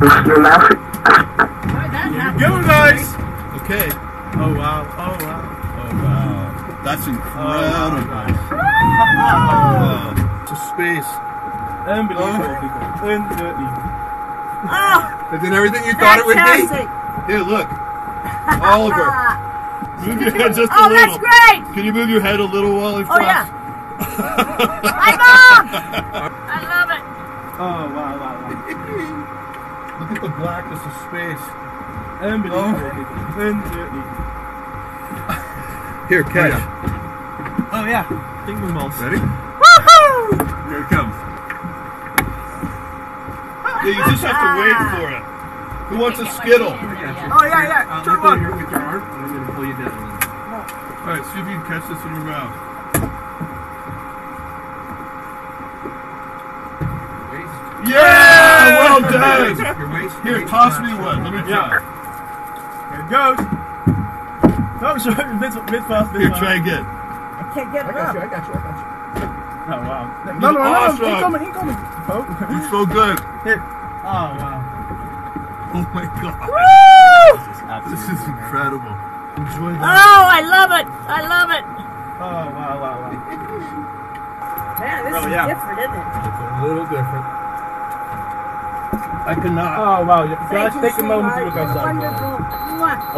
You're laughing. Go, guys! Okay. Oh, wow. Oh, wow. Oh, wow. That's incredible. Wow. It's a space. Unbelievable, people. Unbelievable. Oh, Is it everything you thought it would fantastic. be? Here, look. Oliver. Move your head just a Oh, little. that's great. Can you move your head a little while I Oh, flash? yeah. Hi, Mom. I love it. Oh, wow, wow, wow. Look at the blackness of space. Unbelievable, people. Unbelievable. Here, catch. Oh, yeah. Finger balls. Ready? Woohoo! Here it comes. Yeah, you just have to wait for it. Who wants a Skittle? Oh, yeah, yeah. Uh, Turn one. with your arm, and I'm going to pull you down. All right, see if you can catch this in your mouth. Yeah, well done. Your waist. Here, toss me one. Let me Yeah. try. Here it goes. No, I'm sorry. Mid, mid fast, mid Here, try again. I can't get I it got up. you, I got you, I got you. Oh, wow. No, did no, no, no. awesome. Coming, he coming. Oh. It's so good. Here. Oh, wow. Oh my god. Woo! This is incredible. Enjoy that. Oh, I love it. I love it. Oh, wow, wow, wow. Man, this Oh, is yeah. different, isn't it? It's a little different. I cannot. Oh, wow. Guys, Thank you, take a moment to look outside. Wonderful. Mwah.